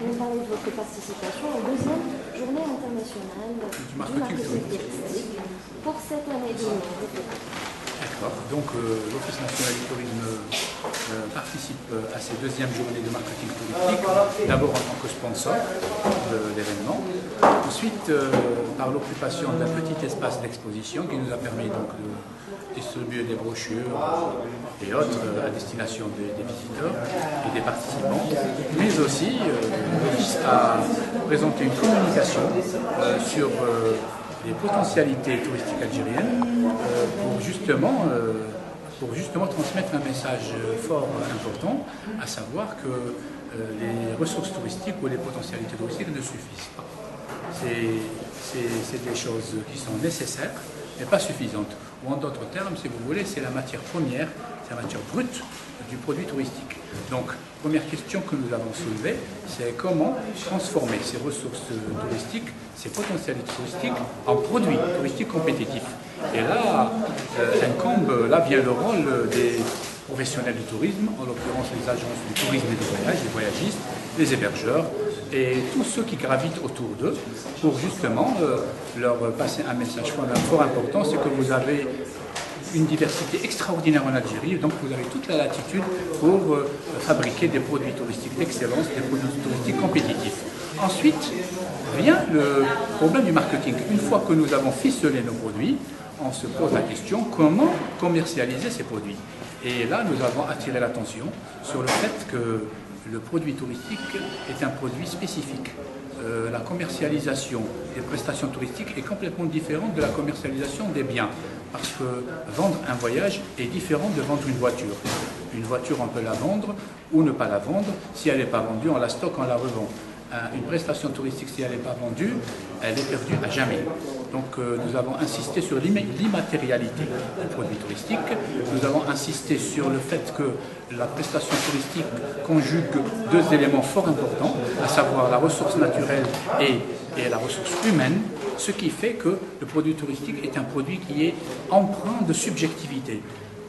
Nous parlez de votre participation à la deuxième journée internationale du marketing, touristique pour cette année 2020. Donc euh, l'Office national du tourisme euh, participe euh, à ces deuxièmes journées de marketing touristique, d'abord en tant que sponsor de l'événement, ensuite par l'occupation d'un petit espace d'exposition qui nous a permis donc de distribuer des brochures et autres à destination des, visiteurs et des participants, mais aussi l'Office a présenté une communication sur les potentialités touristiques algériennes euh, pour, justement, euh, pour justement transmettre un message fort important, à savoir que euh, les ressources touristiques ou les potentialités touristiques ne suffisent pas. C'est des choses qui sont nécessaires, mais pas suffisantes. Ou en d'autres termes, si vous voulez, c'est la matière première, c'est la matière brute du produit touristique. Donc, première question que nous avons soulevée, c'est comment transformer ces ressources touristiques, ces potentialités touristiques, en produits touristiques compétitifs. Et là, euh, incombe, là vient le rôle des professionnels du tourisme, en l'occurrence les agences du tourisme et du voyage, les voyagistes, les hébergeurs et tous ceux qui gravitent autour d'eux pour justement euh, leur passer un message fort important, c'est que vous avez une diversité extraordinaire en Algérie, donc vous avez toute la latitude pour euh, fabriquer des produits touristiques d'excellence, des produits touristiques compétitifs. Ensuite vient le problème du marketing. Une fois que nous avons ficelé nos produits, on se pose la question comment commercialiser ces produits? Et là, nous avons attiré l'attention sur le fait que le produit touristique est un produit spécifique. Euh, la commercialisation des prestations touristiques est complètement différente de la commercialisation des biens. Parce que vendre un voyage est différent de vendre une voiture. Une voiture, on peut la vendre ou ne pas la vendre. Si elle n'est pas vendue, on la stocke, on la revend. Une prestation touristique, si elle n'est pas vendue, elle est perdue à jamais. Donc euh, nous avons insisté sur l'immatérialité du produit touristique. Nous avons insisté sur le fait que la prestation touristique conjugue deux éléments fort importants, à savoir la ressource naturelle et, et la ressource humaine, ce qui fait que le produit touristique est un produit qui est empreint de subjectivité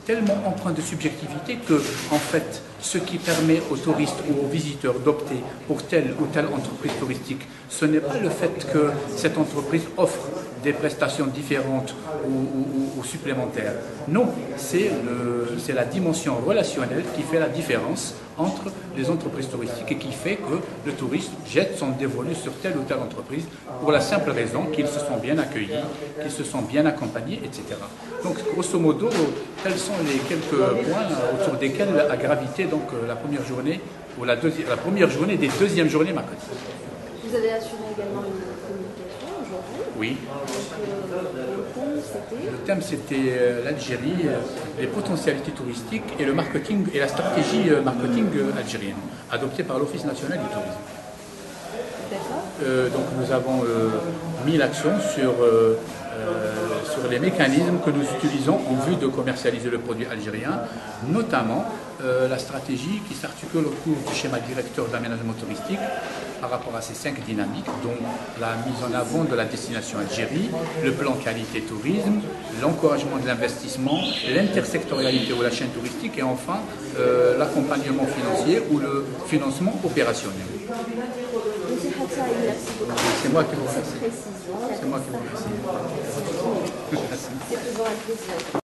tellement empreint de subjectivité que, en fait, ce qui permet aux touristes ou aux visiteurs d'opter pour telle ou telle entreprise touristique, ce n'est pas le fait que cette entreprise offre des prestations différentes ou, supplémentaires. Non, c'est la dimension relationnelle qui fait la différence entre les entreprises touristiques et qui fait que le touriste jette son dévolu sur telle ou telle entreprise pour la simple raison qu'ils se sont bien accueillis, qu'ils se sont bien accompagnés, etc. Donc, grosso modo, tels sont les quelques points autour desquels a gravité donc, la première journée ou la, la première journée des deuxièmes journées marketing. Vous avez assuré également une communication aujourd'hui. Oui. Euh, le thème c'était euh, l'Algérie, euh, les potentialités touristiques et le marketing et la stratégie marketing algérienne, adoptée par l'Office national du tourisme. D'accord. donc nous avons mis l'accent sur sur les mécanismes que nous utilisons en vue de commercialiser le produit algérien, notamment euh, la stratégie qui s'articule autour du schéma directeur d'aménagement touristique par rapport à ces cinq dynamiques, dont la mise en avant de la destination Algérie, le plan qualité tourisme, l'encouragement de l'investissement, l'intersectorialité ou la chaîne touristique et enfin euh, l'accompagnement financier ou le financement opérationnel. C'est moi qui vous remercie. C'est moi qui vous remercie. C'est toujours un plaisir.